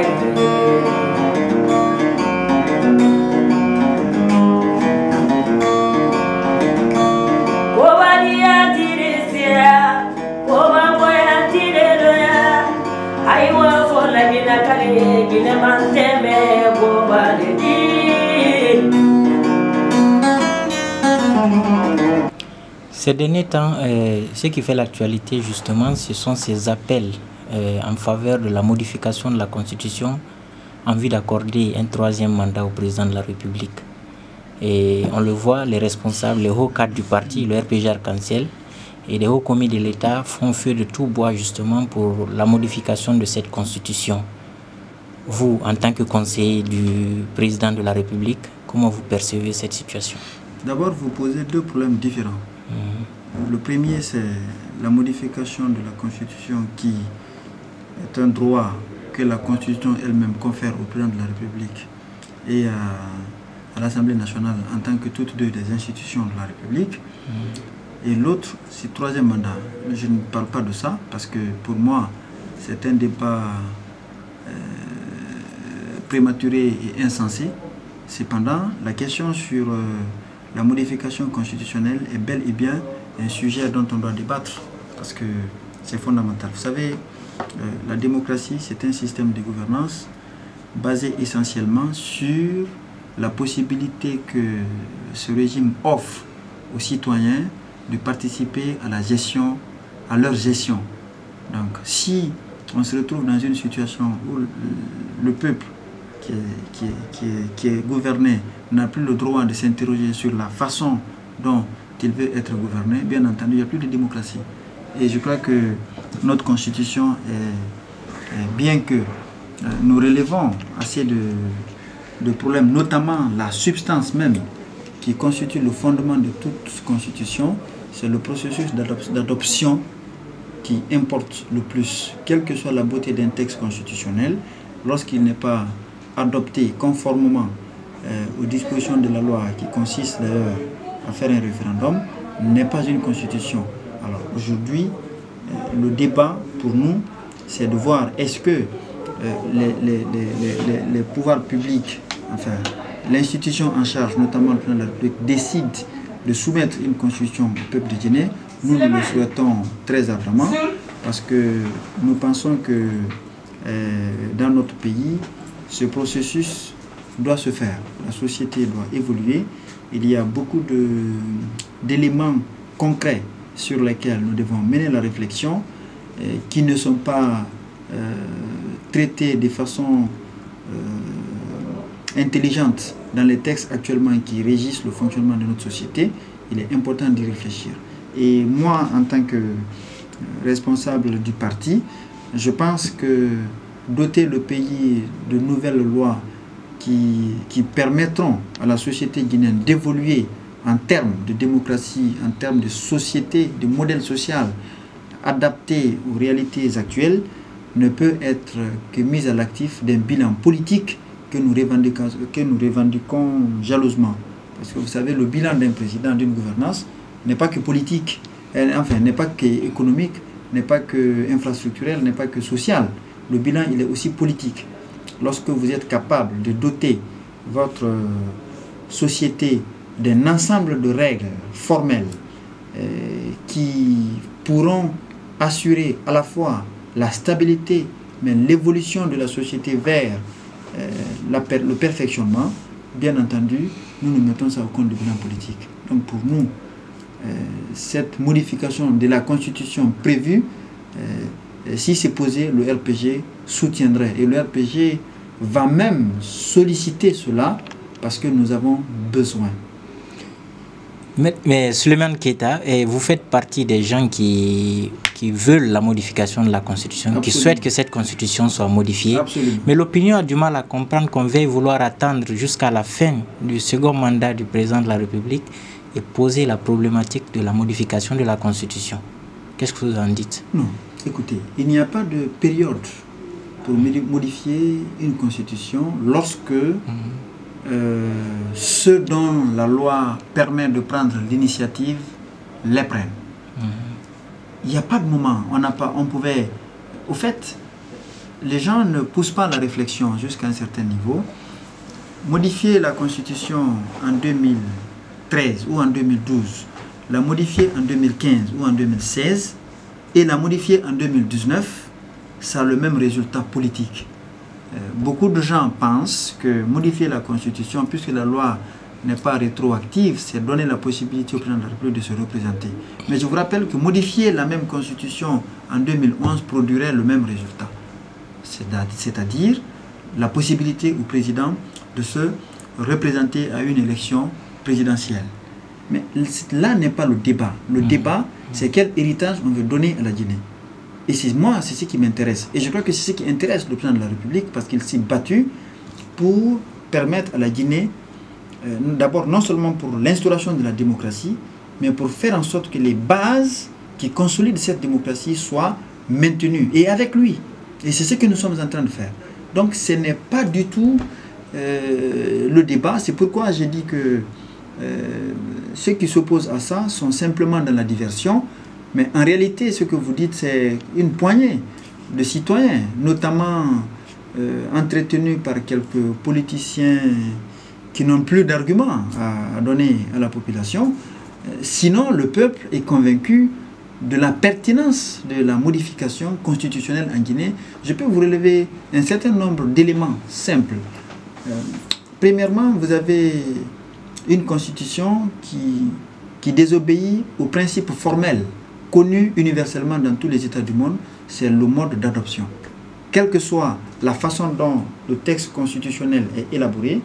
Thank you. Ces derniers temps, euh, ce qui fait l'actualité justement, ce sont ces appels euh, en faveur de la modification de la Constitution en vue d'accorder un troisième mandat au président de la République. Et on le voit, les responsables, les hauts cadres du parti, le RPG Arc-en-Ciel et les hauts commis de l'État font feu de tout bois justement pour la modification de cette Constitution. Vous, en tant que conseiller du président de la République, comment vous percevez cette situation? D'abord, vous posez deux problèmes différents. Le premier, c'est la modification de la Constitution qui est un droit que la Constitution elle-même confère au président de la République et à, à l'Assemblée nationale en tant que toutes deux des institutions de la République. Et l'autre, c'est le troisième mandat. Je ne parle pas de ça parce que pour moi, c'est un débat euh, prématuré et insensé. Cependant, la question sur euh, la modification constitutionnelle est bel et bien un sujet dont on doit débattre parce que c'est fondamental. Vous savez, euh, la démocratie, c'est un système de gouvernance basé essentiellement sur la possibilité que ce régime offre aux citoyens de participer à la gestion, à leur gestion. Donc, si on se retrouve dans une situation où le, le peuple qui est, gouverné n'a plus le droit de s'interroger sur la façon dont il veut être gouverné, bien entendu, il n'y a plus de démocratie. Et je crois que notre constitution est bien que euh, nous relevons assez de, de problèmes, notamment la substance même qui constitue le fondement de toute constitution, c'est le processus d'adoption qui importe le plus, quelle que soit la beauté d'un texte constitutionnel, lorsqu'il n'est pas adopté conformément euh, aux dispositions de la loi qui consiste d'ailleurs à faire un référendum, n'est pas une constitution. Alors aujourd'hui, euh, le débat pour nous, c'est de voir est-ce que euh, les, pouvoirs publics, enfin l'institution en charge, notamment le président de la République, décide de soumettre une constitution au peuple de Guinée. Nous, le souhaitons très ardemment parce que nous pensons que dans notre pays, ce processus doit se faire. La société doit évoluer. Il y a beaucoup d'éléments concrets sur lesquels nous devons mener la réflexion euh, qui ne sont pas euh, traités de façon euh, intelligente dans les textes actuellement qui régissent le fonctionnement de notre société. Il est important d'y réfléchir. Et moi, en tant que responsable du parti, je pense que doter le pays de nouvelles lois qui, qui, permettront à la société guinéenne d'évoluer en termes de démocratie, en termes de société, de modèle social adapté aux réalités actuelles, ne peut être que mise à l'actif d'un bilan politique que nous, revendiquons, que nous revendiquons jalousement. Parce que vous savez, le bilan d'un président, d'une gouvernance, n'est pas que politique, enfin, n'est pas que économique, n'est pas que infrastructurel, n'est pas que social. Le bilan, il est aussi politique lorsque vous êtes capable de doter votre société d'un ensemble de règles formelles euh, qui pourront assurer à la fois la stabilité, mais l'évolution de la société vers euh, le perfectionnement, bien entendu, nous nous mettons ça au compte du bilan politique. Donc pour nous, euh, cette modification de la constitution prévue, si c'est posé, le RPG soutiendrait. Et le RPG va même solliciter cela parce que nous avons besoin. Mais, mais Suleiman Keita, vous faites partie des gens qui, qui veulent la modification de la Constitution, Absolument. qui souhaitent que cette Constitution soit modifiée. Absolument. Mais l'opinion a du mal à comprendre qu'on veuille vouloir attendre jusqu'à la fin du second mandat du président de la République et poser la problématique de la modification de la Constitution. Qu'est-ce que vous en dites? Non, écoutez, il n'y a pas de période pour modifier une constitution lorsque mmh. euh, ce dont la loi permet de prendre l'initiative les prennent. Il n'y a pas de moment. On, n'a pas, on pouvait. Au fait, les gens ne poussent pas la réflexion jusqu'à un certain niveau. Modifier la Constitution en 2013 ou en 2012, la modifier en 2015 ou en 2016 et la modifier en 2019, ça a le même résultat politique. Euh, beaucoup de gens pensent que modifier la Constitution, puisque la loi n'est pas rétroactive, c'est donner la possibilité au président de la République de se représenter. Mais je vous rappelle que modifier la même Constitution en 2011 produirait le même résultat. C'est-à-dire la possibilité au président de se représenter à une élection présidentielle. Mais là n'est pas le débat. Le mmh. débat, c'est quel héritage on veut donner à la Guinée. Et c'est moi, c'est ce qui m'intéresse. Et je crois que c'est ce qui intéresse le président de la République parce qu'il s'est battu pour permettre à la Guinée, euh, d'abord non seulement pour l'instauration de la démocratie, mais pour faire en sorte que les bases qui consolident cette démocratie soient maintenues. Et avec lui. Et c'est ce que nous sommes en train de faire. Donc ce n'est pas du tout euh, le débat. C'est pourquoi j'ai dit que euh, ceux qui s'opposent à ça sont simplement dans la diversion. Mais en réalité, ce que vous dites, c'est une poignée de citoyens, notamment euh, entretenus par quelques politiciens qui n'ont plus d'arguments à, donner à la population. Sinon, le peuple est convaincu de la pertinence de la modification constitutionnelle en Guinée. Je peux vous relever un certain nombre d'éléments simples. Euh, premièrement, vous avez une constitution qui, qui désobéit aux principes formels connus universellement dans tous les États du monde, c'est le mode d'adoption. Quelle que soit la façon dont le texte constitutionnel est élaboré,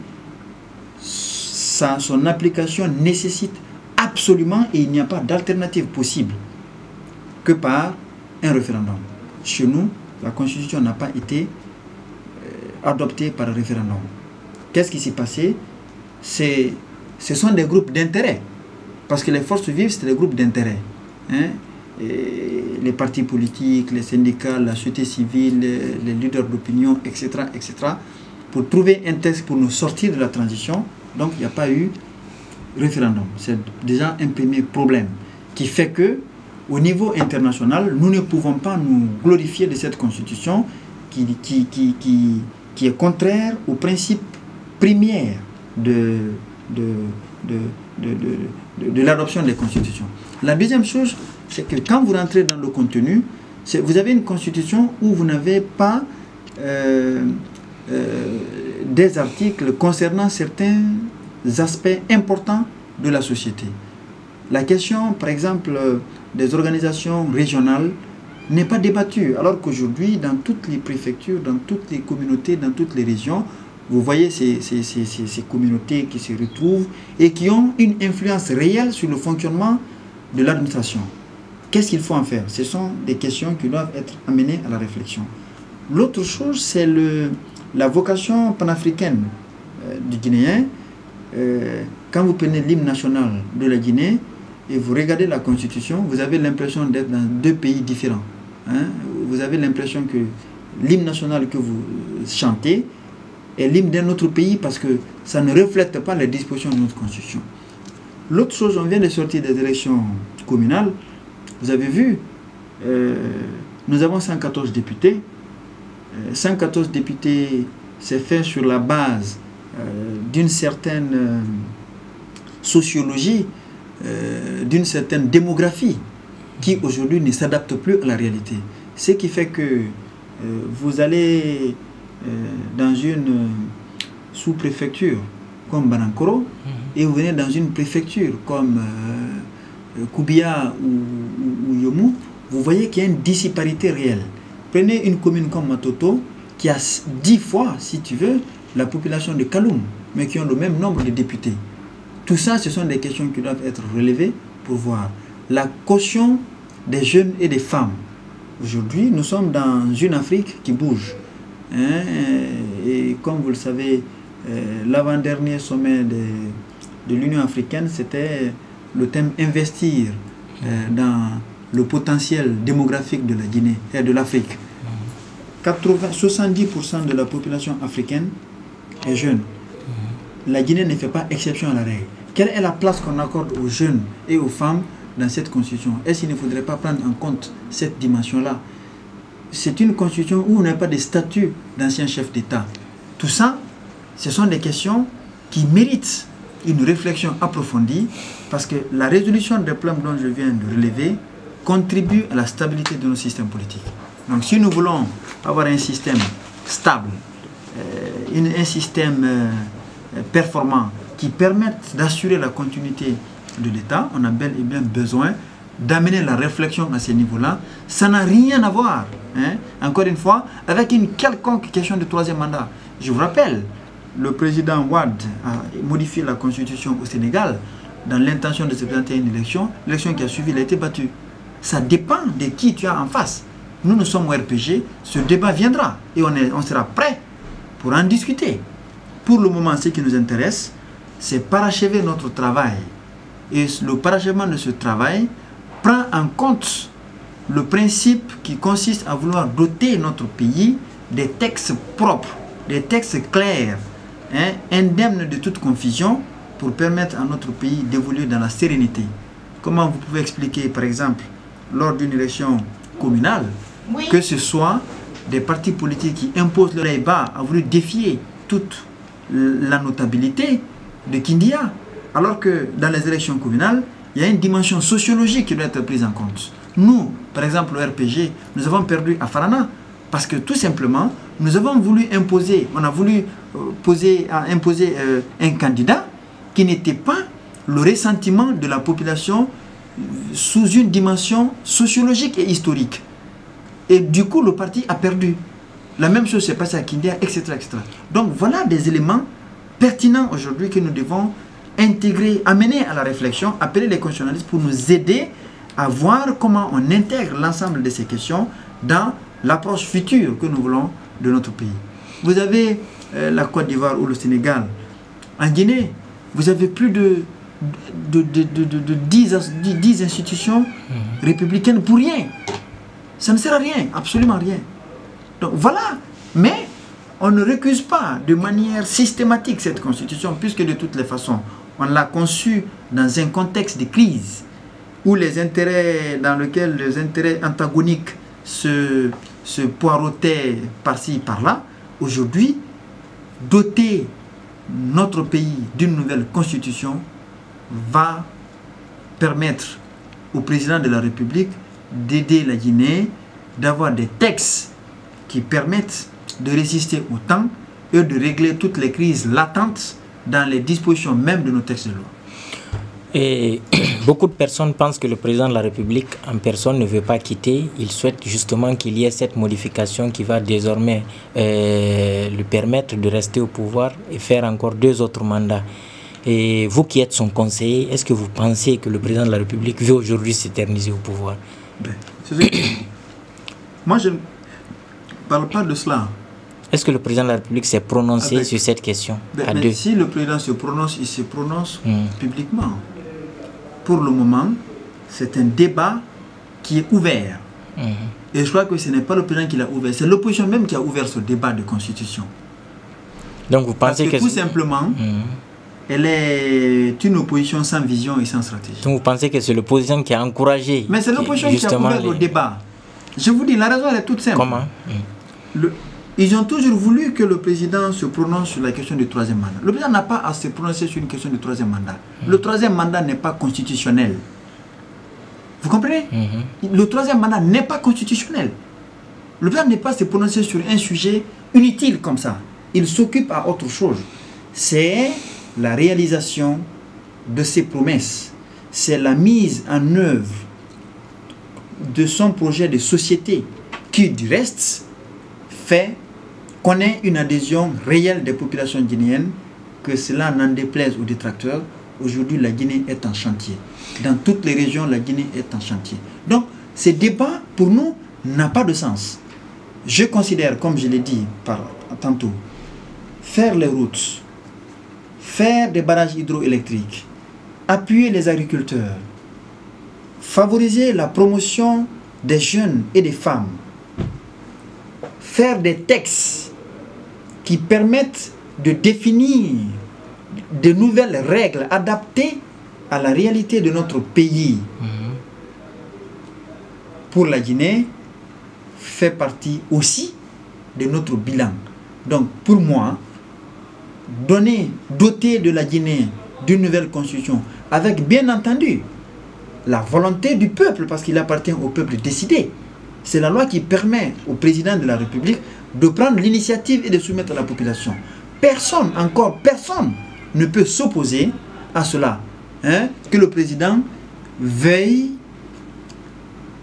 son application nécessite absolument, et il n'y a pas d'alternative possible, que par un référendum. Chez nous, la Constitution n'a pas été euh, adoptée par référendum. Qu'est-ce qui s'est passé? Ce sont des groupes d'intérêt. Parce que les forces vives, c'est des groupes d'intérêt. Hein. Les partis politiques, les syndicats, la société civile, les, leaders d'opinion, etc., etc., pour trouver un texte pour nous sortir de la transition. Donc, il n'y a pas eu référendum. C'est déjà un premier problème qui fait que, au niveau international, nous ne pouvons pas nous glorifier de cette constitution qui, qui, qui, qui, qui est contraire aux principes première de, de, de, de, l'adoption des constitutions. La deuxième chose, c'est que quand vous rentrez dans le contenu, vous avez une constitution où vous n'avez pas euh, euh, des articles concernant certains aspects importants de la société. La question, par exemple, des organisations régionales n'est pas débattue, alors qu'aujourd'hui, dans toutes les préfectures, dans toutes les communautés, dans toutes les régions, vous voyez ces, ces, ces, communautés qui se retrouvent et qui ont une influence réelle sur le fonctionnement de l'administration. Qu'est-ce qu'il faut en faire? Ce sont des questions qui doivent être amenées à la réflexion. L'autre chose, c'est la vocation panafricaine euh, du Guinéen. Euh, quand vous prenez l'hymne national de la Guinée et vous regardez la constitution, vous avez l'impression d'être dans deux pays différents. Hein. Vous avez l'impression que l'hymne national que vous chantez, est l'hymne d'un autre pays parce que ça ne reflète pas les dispositions de notre constitution. L'autre chose, on vient de sortir des élections communales. Vous avez vu, euh, nous avons 114 députés. 114 euh, députés, c'est fait sur la base euh, d'une certaine sociologie, d'une certaine démographie qui aujourd'hui ne s'adapte plus à la réalité. Ce qui fait que vous allez dans une euh, sous-préfecture comme Banankoro mhm. et vous venez dans une préfecture comme euh, Koubia ou, ou, Yomu, vous voyez qu'il y a une disparité réelle. Prenez une commune comme Matoto qui a dix fois, si tu veux, la population de Kaloum, mais qui ont le même nombre de députés. Tout ça, ce sont des questions qui doivent être relevées pour voir la caution des jeunes et des femmes. Aujourd'hui, nous sommes dans une Afrique qui bouge. Hein, et comme vous le savez, euh, l'avant-dernier sommet de, l'Union africaine, c'était le thème investir euh, dans le potentiel démographique de la Guinée et de l'Afrique. 70% de la population africaine est jeune. La Guinée ne fait pas exception à la règle. Quelle est la place qu'on accorde aux jeunes et aux femmes dans cette constitution? Est-ce qu'il ne faudrait pas prendre en compte cette dimension-là? C'est une constitution où on n'a pas de statut d'ancien chef d'État. Tout ça, ce sont des questions qui méritent une réflexion approfondie parce que la résolution des problèmes dont je viens de relever contribue à la stabilité de nos systèmes politiques. Donc si nous voulons avoir un système stable, euh, un système euh, performant qui permette d'assurer la continuité de l'État, on a bel et bien besoin d'amener la réflexion à ce niveau-là. Ça n'a rien à voir, hein, encore une fois, avec une quelconque question de troisième mandat. Je vous rappelle, le président Ouad a modifié la constitution au Sénégal dans l'intention de se présenter à une élection. L'élection qui a suivi, a été battue. Ça dépend de qui tu as en face. Nous, nous sommes au RPG, ce débat viendra et on, on sera prêt pour en discuter. Pour le moment, ce qui nous intéresse, c'est parachever notre travail. Et le parachèvement de ce travail prend en compte le principe qui consiste à vouloir doter notre pays des textes propres, des textes clairs, hein, indemnes de toute confusion, pour permettre à notre pays d'évoluer dans la sérénité. Comment vous pouvez expliquer, par exemple, lors d'une élection communale, que ce soit des partis politiques qui imposent leur bas a voulu défier toute la notabilité de Kindia, alors que dans les élections communales, il y a une dimension sociologique qui doit être prise en compte. Nous, par exemple, au RPG, nous avons perdu à Farana parce que tout simplement, nous avons voulu imposer, on a voulu euh, poser, imposer euh, un candidat qui n'était pas le ressentiment de la population sous une dimension sociologique et historique. Et du coup, le parti a perdu. La même chose s'est passée à Kindia, etc., etc. Donc voilà des éléments pertinents aujourd'hui que nous devons intégrer, amener à la réflexion, appeler les constitutionnalistes pour nous aider à voir comment on intègre l'ensemble de ces questions dans l'approche future que nous voulons de notre pays. Vous avez euh, la Côte d'Ivoire ou le Sénégal. En Guinée, vous avez plus de, de, de, de 10, institutions mhm. républicaines pour rien. Ça ne sert à rien, absolument rien. Donc voilà. Mais on ne récuse pas de manière systématique cette constitution, puisque de toutes les façons, on l'a conçue dans un contexte de crise, où les intérêts, dans lequel les intérêts antagoniques se, se poireautaient par-ci, par-là. Aujourd'hui, doter notre pays d'une nouvelle constitution va permettre au président de la République d'aider la Guinée, d'avoir des textes qui permettent de résister au temps et de régler toutes les crises latentes dans les dispositions même de nos textes de loi. Et beaucoup de personnes pensent que le président de la République en personne ne veut pas quitter. Il souhaite justement qu'il y ait cette modification qui va désormais euh, lui permettre de rester au pouvoir et faire encore deux autres mandats. Et vous qui êtes son conseiller, est-ce que vous pensez que le président de la République veut aujourd'hui s'éterniser au pouvoir? Ben, Moi, je ne parle pas de cela. Est-ce que le président de la République s'est prononcé sur cette question? Ben, Si le président se prononce, il se prononce hmm. publiquement pour le moment, c'est un débat qui est ouvert. Mhm. Et je crois que ce n'est pas le président qui l'a ouvert, c'est l'opposition même qui a ouvert ce débat de constitution. Donc vous pensez que, tout simplement, mhm. elle est une opposition sans vision et sans stratégie. Donc vous pensez que c'est l'opposition qui a encouragé Mais c'est l'opposition qui a ouvert le débat. Je vous dis, la raison elle est toute simple. Comment? Le, ils ont toujours voulu que le président se prononce sur la question du troisième mandat. Le président n'a pas à se prononcer sur une question du troisième mandat. Hmm. Le troisième mandat n'est pas constitutionnel. Vous comprenez? Hmm. Le troisième mandat n'est pas constitutionnel. Le président n'est pas à se prononcer sur un sujet inutile comme ça. Il s'occupe à autre chose. C'est la réalisation de ses promesses. C'est la mise en œuvre de son projet de société qui, du reste, fait connaît une adhésion réelle des populations guinéennes, que cela n'en déplaise aux détracteurs, aujourd'hui la Guinée est en chantier. Dans toutes les régions, la Guinée est en chantier. Donc, ce débat, pour nous, n'a pas de sens. Je considère, comme je l'ai dit par, tantôt, faire les routes, faire des barrages hydroélectriques, appuyer les agriculteurs, favoriser la promotion des jeunes et des femmes, faire des textes qui permettent de définir de nouvelles règles adaptées à la réalité de notre pays. Mhm. pour la Guinée fait partie aussi de notre bilan. Donc pour moi, donner, doter de la Guinée d'une nouvelle constitution, avec bien entendu la volonté du peuple, parce qu'il appartient au peuple de décider. C'est la loi qui permet au président de la République de prendre l'initiative et de soumettre la population. Personne, encore personne, ne peut s'opposer à cela. Hein, que le président veuille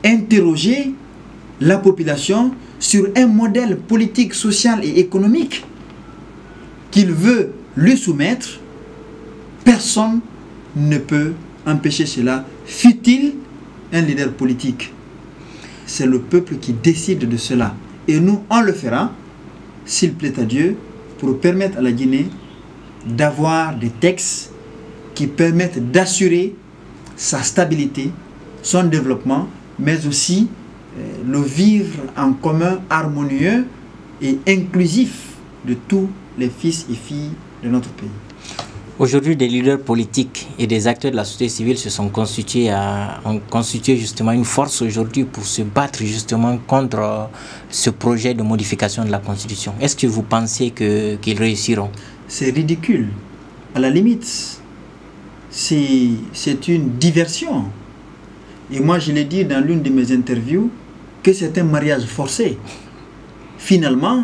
interroger la population sur un modèle politique, social et économique qu'il veut lui soumettre, personne ne peut empêcher cela, fut-il un leader politique. C'est le peuple qui décide de cela. Et nous, on le fera, s'il plaît à Dieu, pour permettre à la Guinée d'avoir des textes qui permettent d'assurer sa stabilité, son développement, mais aussi euh, le vivre en commun harmonieux et inclusif de tous les fils et filles de notre pays. Aujourd'hui, des leaders politiques et des acteurs de la société civile se sont constitués, à, ont constitué justement une force aujourd'hui pour se battre justement contre ce projet de modification de la Constitution. Est-ce que vous pensez qu'ils réussiront? C'est ridicule. À la limite, c'est une diversion. Et moi, je l'ai dit dans l'une de mes interviews que c'est un mariage forcé. Finalement,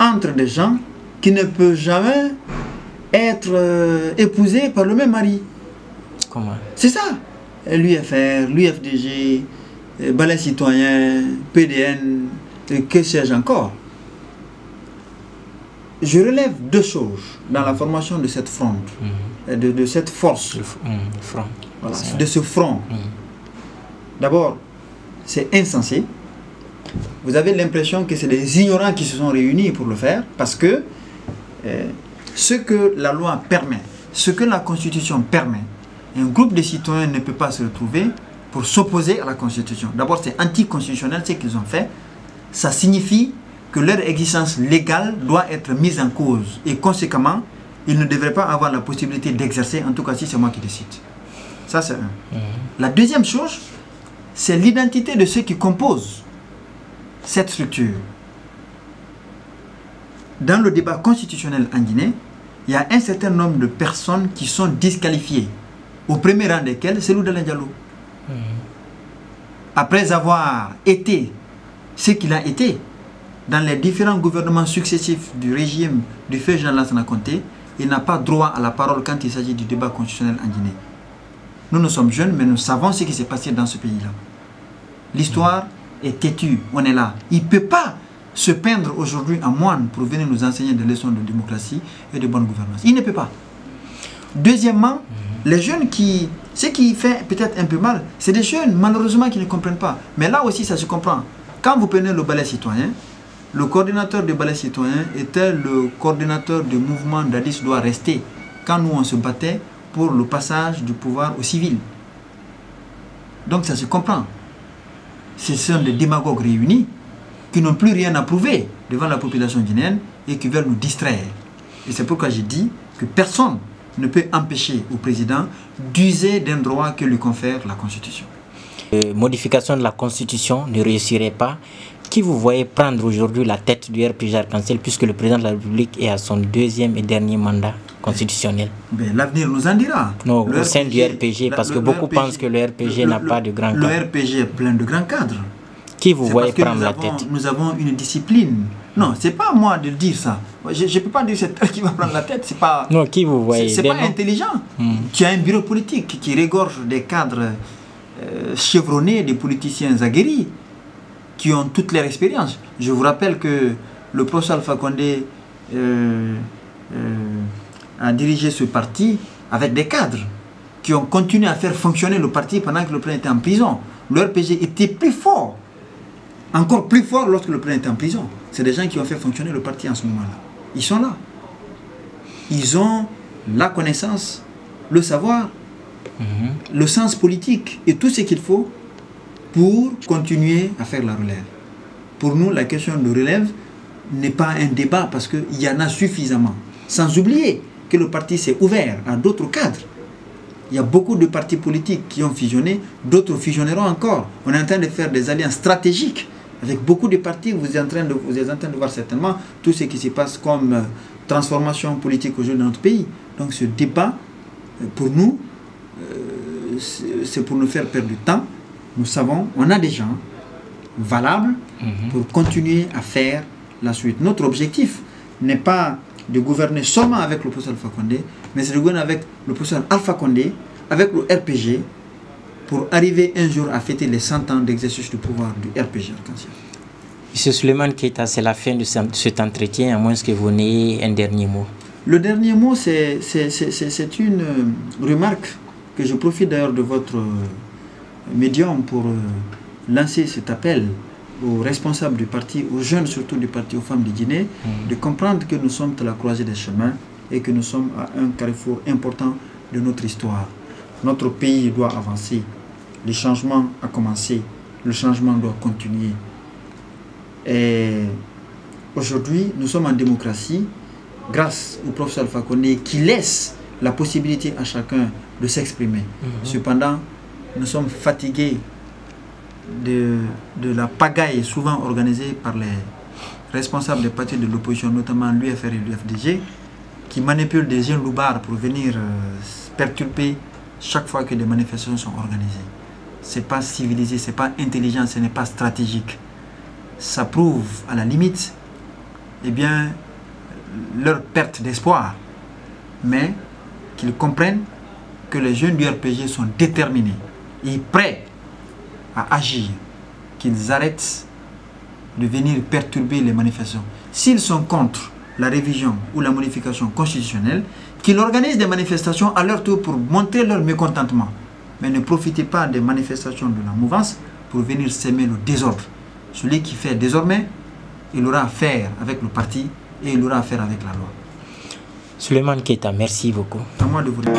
entre des gens qui ne peuvent jamais être euh, épousés par le même mari. Comment? C'est ça. L'UFR, l'UFDG, euh, Balai Citoyen, PDN, et que sais-je encore. Je relève deux choses dans la formation de cette fronde, Mhm. euh, de, de cette force, Le mhm, front. voilà, de ce front. Mhm. D'abord, c'est insensé. Vous avez l'impression que c'est des ignorants qui se sont réunis pour le faire parce que euh, ce que la loi permet, ce que la Constitution permet, un groupe de citoyens ne peut pas se retrouver pour s'opposer à la Constitution. D'abord, c'est anticonstitutionnel ce qu'ils ont fait. Ça signifie que leur existence légale doit être mise en cause et conséquemment, ils ne devraient pas avoir la possibilité d'exercer, en tout cas si c'est moi qui décide. Ça, c'est un. Mhm. La deuxième chose, c'est l'identité de ceux qui composent cette structure. Dans le débat constitutionnel en Guinée, il y a un certain nombre de personnes qui sont disqualifiées, au premier rang desquelles c'est Loudalin Diallo. Mhm. Après avoir été ce qu'il a été dans les différents gouvernements successifs du régime du feu Jean Lansana Conté, il n'a pas droit à la parole quand il s'agit du débat constitutionnel en Guinée. Nous, nous sommes jeunes, mais nous savons ce qui s'est passé dans ce pays-là. L'histoire est têtue, on est là. Il ne peut pas se peindre aujourd'hui en moine pour venir nous enseigner des leçons de démocratie et de bonne gouvernance. Il ne peut pas. Deuxièmement, les jeunes qui... Ce qui fait peut-être un peu mal, c'est des jeunes, malheureusement, qui ne comprennent pas. Mais là aussi, ça se comprend. Quand vous prenez le ballet citoyen, le coordinateur du ballet citoyen était le coordinateur du mouvement d'Addis doit rester quand nous on se battait pour le passage du pouvoir aux civils. Donc ça se comprend. Ce sont des démagogues réunis qui n'ont plus rien à prouver devant la population guinéenne et qui veulent nous distraire. Et c'est pourquoi j'ai dit que personne ne peut empêcher au président d'user d'un droit que lui confère la Constitution. Euh, modification de la Constitution ne réussirait pas. Qui vous voyez prendre aujourd'hui la tête du RPG Arc-en-Ciel puisque le président de la République est à son deuxième et dernier mandat constitutionnel? Ben, L'avenir nous en dira. Non, Le au sein du RPG, parce que beaucoup pensent que le RPG n'a pas de grand Le cadre. RPG est plein de grands cadres. Qui vous voyez parce que prendre nous la avons, tête Nous avons une discipline. Non, c'est pas à moi de dire ça. Je ne peux pas dire c'est qui va prendre la tête. C'est pas. Non, qui vous voyez c'est pas intelligent. Hmm. Tu as un bureau politique qui regorge des cadres euh, chevronnés, des politiciens aguerris, qui ont toutes leurs expériences. Je vous rappelle que le professeur Alpha Condé euh, euh, a dirigé ce parti avec des cadres qui ont continué à faire fonctionner le parti pendant que le président était en prison. Le RPG était plus fort, encore plus fort lorsque le président était en prison. C'est des gens qui ont fait fonctionner le parti en ce moment-là. Ils sont là. Ils ont la connaissance, le savoir, Mhm. le sens politique et tout ce qu'il faut pour continuer à faire la relève. Pour nous, la question de relève n'est pas un débat parce qu'il y en a suffisamment. Sans oublier que le parti s'est ouvert à d'autres cadres Il y a beaucoup de partis politiques qui ont fusionné, d'autres fusionneront encore. On est en train de faire des alliances stratégiques avec beaucoup de partis. Vous êtes en train de, vous êtes en train de voir certainement tout ce qui se passe comme euh, transformation politique aujourd'hui dans notre pays. Donc ce débat, euh, pour nous, euh, c'est pour nous faire perdre du temps. Nous savons, on a des gens valables Mhm. pour continuer à faire la suite. Notre objectif n'est pas de gouverner seulement avec le professeur Alpha Condé, mais c'est de gouverner avec le professeur Alpha Condé, avec le RPG, pour arriver un jour à fêter les 100 ans d'exercice du pouvoir du RPG arc-en-ciel. Monsieur Suleiman Keita, c'est la fin de ce- cet entretien, à moins que vous n'ayez un dernier mot. Le dernier mot, c'est une euh, remarque que je profite d'ailleurs de votre euh, médium pour euh, lancer cet appel aux responsables du parti, aux jeunes surtout du parti, aux femmes de Guinée, de comprendre que nous sommes à la croisée des chemins et que nous sommes à un carrefour important de notre histoire. Notre pays doit avancer. Le changement a commencé. Le changement doit continuer. Et aujourd'hui, nous sommes en démocratie grâce au professeur Alpha Condé qui laisse la possibilité à chacun de s'exprimer. Cependant, nous sommes fatigués de, de la pagaille souvent organisée par les responsables des partis de l'opposition, notamment l'UFR et l'UFDG, qui manipulent des jeunes loupards pour venir euh, perturber chaque fois que des manifestations sont organisées. C'est pas civilisé, c'est pas intelligent, ce n'est pas stratégique. Ça prouve à la limite, eh bien, leur perte d'espoir, mais qu'ils comprennent que les jeunes du RPG sont déterminés et prêts à agir, qu'ils arrêtent de venir perturber les manifestations. S'ils sont contre la révision ou la modification constitutionnelle, qu'ils organisent des manifestations à leur tour pour montrer leur mécontentement. Mais ne profitez pas des manifestations de la mouvance pour venir s'aimer le désordre. Celui qui fait désormais, il aura affaire avec le parti et il aura affaire avec la loi. Suleiman Keita, merci beaucoup. À moi de vous répondre.